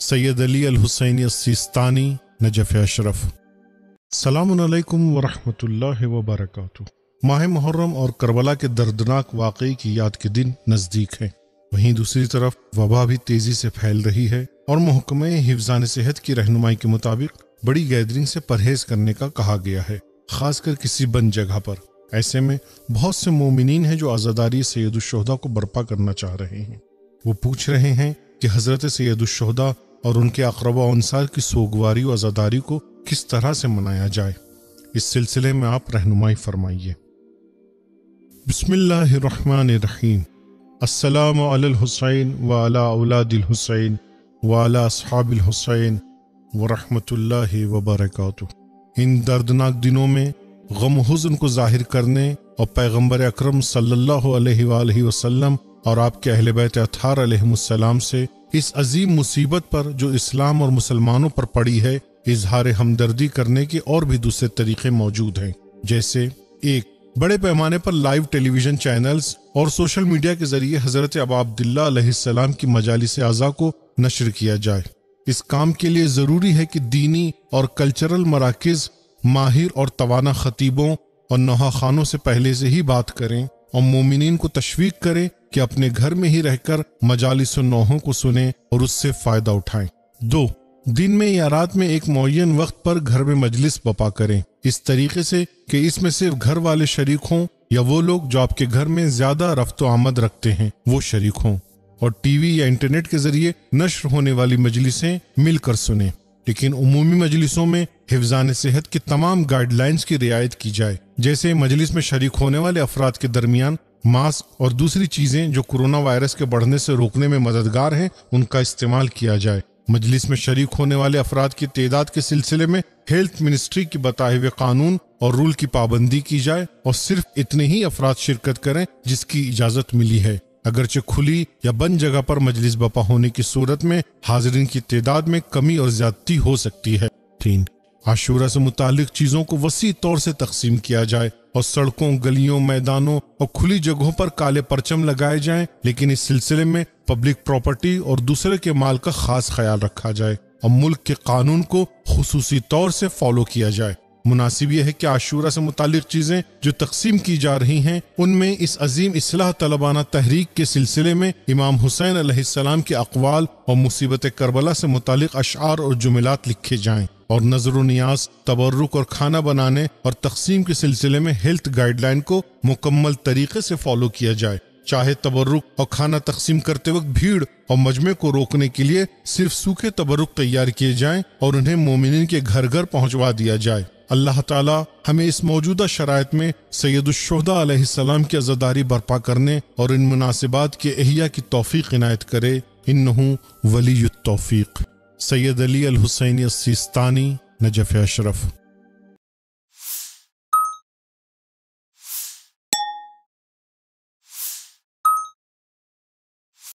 سید علی الحسین السیستانی، Najaf Ashraf. السلام علیکم ورحمۃ اللہ وبرکاتہ۔ ماہ محرم اور کربلا کے دردناک واقعی کی یاد کے دن نزدیک ہیں۔ وہیں دوسری طرف وبا بھی تیزی سے پھیل رہی ہے اور محکمہ حفظان صحت کی رہنمائی کے مطابق بڑی گیدرنگ سے پرہیز کرنے کا کہا گیا ہے، خاص کر کسی بند جگہ پر۔ ایسے میں بہت سے مومنین ہیں جو آزاداری سید الشہدا کو برپا کرنا چاہ رہے ہیں۔ وہ پوچھ رہے ہیں کہ حضرت سید الشہدا اور ان کے اقربا انصار کی سوگواری و عزاداری کو کس طرح سے منایا جائے؟ اس سلسلے میں آپ رہنمائی فرمائیے۔ بسم اللہ الرحمن الرحیم۔ السلام علی الحسین وعلی اولاد الحسین وعلی اصحاب الحسین ورحمۃ اللہ وبرکاتہ۔ ان دردناک دنوں میں غم حزن کو ظاہر کرنے اور پیغمبر اکرم صلی اللہ علیہ وآلہ وسلم اور آپ کے اہل بیت اطہار علیہ السلام سے اس عظیم مصیبت پر جو اسلام اور مسلمانوں پر پڑی ہے، اظہار ہمدردی کرنے کے اور بھی دوسرے طریقے موجود ہیں۔ جیسے ایک، بڑے پیمانے پر لائیو ٹیلی ویژن چینلز اور سوشل میڈیا کے ذریعے حضرت ابا عبداللہ علیہ السلام کی مجالس اعضاء کو نشر کیا جائے۔ اس کام کے لیے ضروری ہے کہ دینی اور کلچرل مراکز ماہر اور توانا خطیبوں اور نوحہ خانوں سے پہلے سے ہی بات کریں اور مومنین کو تشویق کریں کہ اپنے گھر میں ہی رہ کر مجالس و نوحوں کو سنیں اور اس سے فائدہ اٹھائیں۔ دو، دن میں یا رات میں ایک معین وقت پر گھر میں مجلس بپا کریں۔ اس طریقے سے کہ اس میں صرف گھر والے شریک ہوں یا وہ لوگ جو آپ کے گھر میں زیادہ رفت و آمد رکھتے ہیں، وہ شریک ہوں۔ اور ٹی وی یا انٹرنیٹ کے ذریعے نشر ہونے والی مجلسیں مل کر سنیں۔ لیکن عمومی مجلسوں میں حفظان صحت کی تمام گائیڈ لائنز کی رعایت کی جائے۔ جیسے مجلس میں شریک ہونے والے افراد کے درمیان ماسک اور دوسری چیزیں جو کرونا وائرس کے بڑھنے سے روکنے میں مددگار ہیں، ان کا استعمال کیا جائے۔ مجلس میں شریک ہونے والے افراد کی تعداد کے سلسلے میں ہیلتھ منسٹری کی بتائے ہوئے قانون اور رول کی پابندی کی جائے اور صرف اتنے ہی افراد شرکت کریں جس کی اجازت ملی ہے۔ اگرچہ کھلی یا بند جگہ پر مجلس بپا ہونے کی صورت میں حاضرین کی تعداد میں کمی اور زیادتی ہو سکتی ہے۔ تین، عاشورہ سے متعلق چیزوں کو وسیع طور سے تقسیم کیا جائے اور سڑکوں، گلیوں، میدانوں اور کھلی جگہوں پر کالے پرچم لگائے جائیں، لیکن اس سلسلے میں پبلک پراپرٹی اور دوسرے کے مال کا خاص خیال رکھا جائے اور ملک کے قانون کو خصوصی طور سے فالو کیا جائے۔ مناسب یہ ہے کہ عاشورہ سے متعلق چیزیں جو تقسیم کی جا رہی ہیں، ان میں اس عظیم اصلاح طلبانہ تحریک کے سلسلے میں امام حسین علیہ السلام کے اقوال اور مصیبت کربلا سے متعلق اشعار اور جملات لکھے جائیں اور نظر و نیاز، تبرک اور کھانا بنانے اور تقسیم کے سلسلے میں ہیلتھ گائیڈ لائن کو مکمل طریقے سے فالو کیا جائے۔ چاہے تبرک اور کھانا تقسیم کرتے وقت بھیڑ اور مجمع کو روکنے کے لیے صرف سوکھے تبرک تیار کیے جائیں اور انہیں مومنین کے گھر گھر پہنچوا دیا جائے۔ اللہ تعالی ہمیں اس موجودہ شرائط میں سید الشہدہ علیہ السلام کی عزداری برپا کرنے اور ان مناسبات کے احیاء کی توفیق عنایت کرے۔ انہوں ولی التوفیق۔ سید علی الحسین السیستانی، نجف اشرف۔